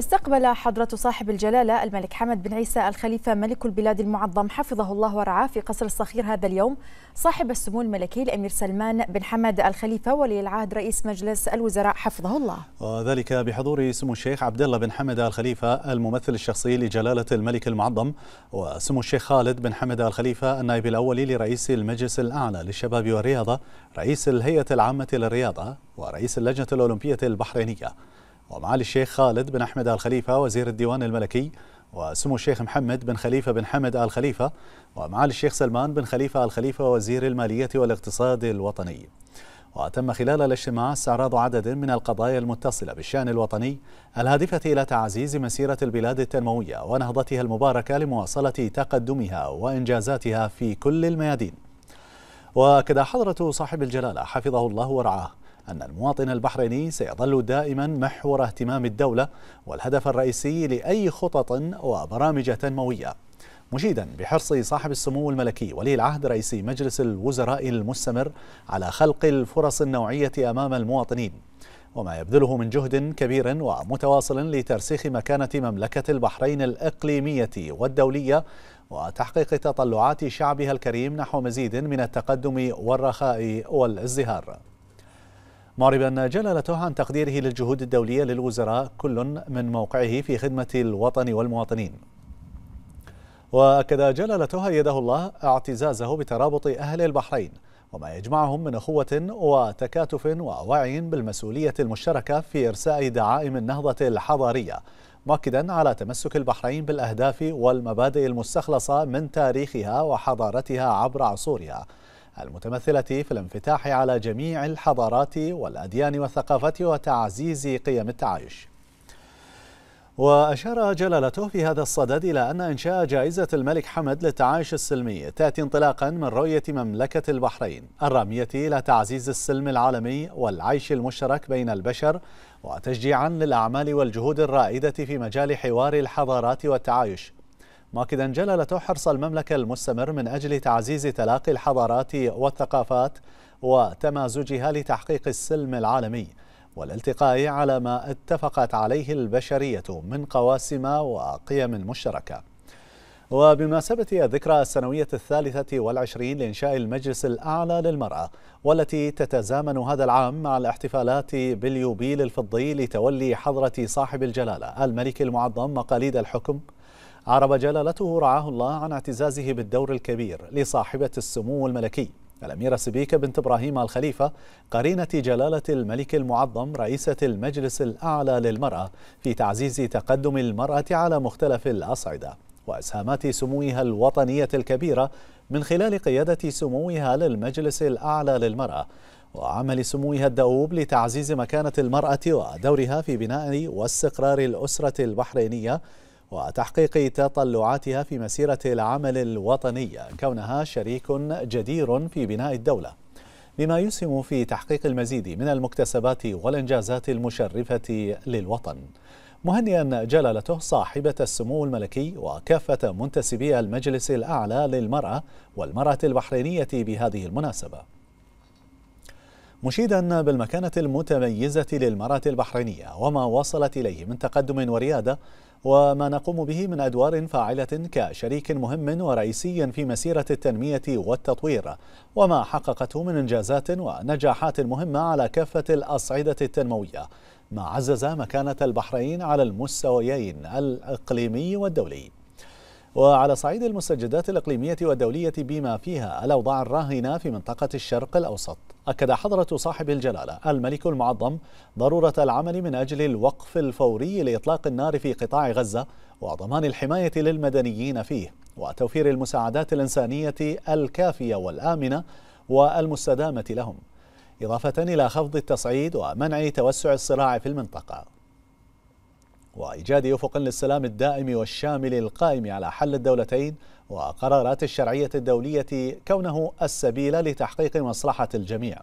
استقبل حضرة صاحب الجلالة الملك حمد بن عيسى الخليفة ملك البلاد المعظم حفظه الله ورعاه في قصر الصخير هذا اليوم. صاحب السمو الملكي الأمير سلمان بن حمد الخليفة ولي العهد رئيس مجلس الوزراء حفظه الله. وذلك بحضور سمو الشيخ عبد الله بن حمد الخليفة الممثل الشخصي لجلالة الملك المعظم وسمو الشيخ خالد بن حمد الخليفة النائب الأول لرئيس المجلس الأعلى للشباب والرياضة رئيس الهيئة العامة للرياضة ورئيس اللجنة الأولمبية البحرينية. ومعالي الشيخ خالد بن أحمد آل خليفة وزير الديوان الملكي وسمو الشيخ محمد بن خليفة بن حمد آل خليفة ومعالي الشيخ سلمان بن خليفة آل خليفة وزير المالية والاقتصاد الوطني. وتم خلال الاجتماع استعراض عدد من القضايا المتصلة بالشأن الوطني الهادفة إلى تعزيز مسيرة البلاد التنموية ونهضتها المباركة لمواصلة تقدمها وإنجازاتها في كل الميادين. وكذا حضرة صاحب الجلالة حفظه الله ورعاه. أن المواطن البحريني سيظل دائما محور اهتمام الدولة والهدف الرئيسي لأي خطط وبرامج تنموية. مشيدا بحرص صاحب السمو الملكي ولي العهد رئيس مجلس الوزراء المستمر على خلق الفرص النوعية أمام المواطنين. وما يبذله من جهد كبير ومتواصل لترسيخ مكانة مملكة البحرين الإقليمية والدولية وتحقيق تطلعات شعبها الكريم نحو مزيد من التقدم والرخاء والازدهار. معربا جلالته عن تقديره للجهود الدولية للوزراء كل من موقعه في خدمة الوطن والمواطنين. وأكد جلالته أيده الله اعتزازه بترابط أهل البحرين وما يجمعهم من أخوة وتكاتف ووعي بالمسؤولية المشتركة في إرساء دعائم النهضة الحضارية مؤكدا على تمسك البحرين بالأهداف والمبادئ المستخلصة من تاريخها وحضارتها عبر عصورها. المتمثلة في الانفتاح على جميع الحضارات والأديان والثقافات وتعزيز قيم التعايش. وأشار جلالته في هذا الصدد إلى أن إنشاء جائزة الملك حمد للتعايش السلمي تأتي انطلاقا من رؤية مملكة البحرين الرامية إلى تعزيز السلم العالمي والعيش المشترك بين البشر وتشجيعا للأعمال والجهود الرائدة في مجال حوار الحضارات والتعايش. مؤكدا جلالته حرص المملكة المستمر من أجل تعزيز تلاقي الحضارات والثقافات وتمازجها لتحقيق السلم العالمي والالتقاء على ما اتفقت عليه البشرية من قواسم وقيم مشتركة. وبمناسبة الذكرى السنوية الثالثة والعشرين لإنشاء المجلس الأعلى للمرأة والتي تتزامن هذا العام مع الاحتفالات باليوبيل الفضي لتولي حضرة صاحب الجلالة الملك المعظم مقاليد الحكم عرب جلالته رعاه الله عن اعتزازه بالدور الكبير لصاحبة السمو الملكي. الأميرة سبيكة بنت إبراهيم الخليفة قرينة جلالة الملك المعظم رئيسة المجلس الأعلى للمرأة في تعزيز تقدم المرأة على مختلف الأصعدة وإسهامات سموها الوطنية الكبيرة من خلال قيادة سموها للمجلس الأعلى للمرأة وعمل سموها الدؤوب لتعزيز مكانة المرأة ودورها في بناء واستقرار الأسرة البحرينية وتحقيق تطلعاتها في مسيرة العمل الوطني كونها شريك جدير في بناء الدولة. بما يسهم في تحقيق المزيد من المكتسبات والإنجازات المشرفة للوطن. مهنئا جلالته صاحبة السمو الملكي وكافة منتسبي المجلس الأعلى للمرأة والمرأة البحرينية بهذه المناسبة. مشيدا بالمكانة المتميزة للمرأة البحرينية وما وصلت إليه من تقدم وريادة وما نقوم به من أدوار فاعلة كشريك مهم ورئيسي في مسيرة التنمية والتطوير وما حققته من إنجازات ونجاحات مهمة على كافة الأصعدة التنموية. ما عزز مكانة البحرين على المستويين الإقليمي والدولي. وعلى صعيد المستجدات الإقليمية والدولية بما فيها الأوضاع الراهنة في منطقة الشرق الأوسط. أكد حضرة صاحب الجلالة الملك المعظم ضرورة العمل من أجل الوقف الفوري لإطلاق النار في قطاع غزة وضمان الحماية للمدنيين فيه وتوفير المساعدات الإنسانية الكافية والآمنة والمستدامة لهم. إضافة إلى خفض التصعيد ومنع توسع الصراع في المنطقة. وإيجاد أفق للسلام الدائم والشامل القائم على حل الدولتين وقرارات الشرعية الدولية كونه السبيل لتحقيق مصلحة الجميع.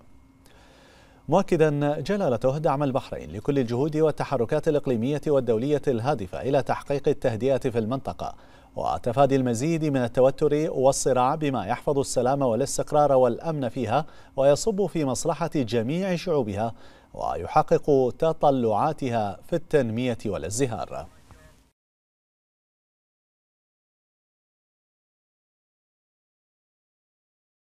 مؤكدا جلالته دعم البحرين لكل الجهود والتحركات الإقليمية والدولية الهادفة إلى تحقيق التهدئة في المنطقة وتفادي المزيد من التوتر والصراع بما يحفظ السلام والاستقرار والأمن فيها ويصب في مصلحة جميع شعوبها ويحقق تطلعاتها في التنمية والازدهار.